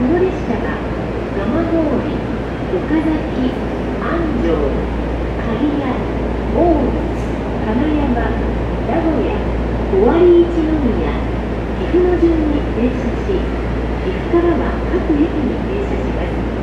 この列車は蒲郡岡崎安城刈谷大内金山名古屋尾張一宮岐阜の順に停車し岐阜からは各駅に停車します。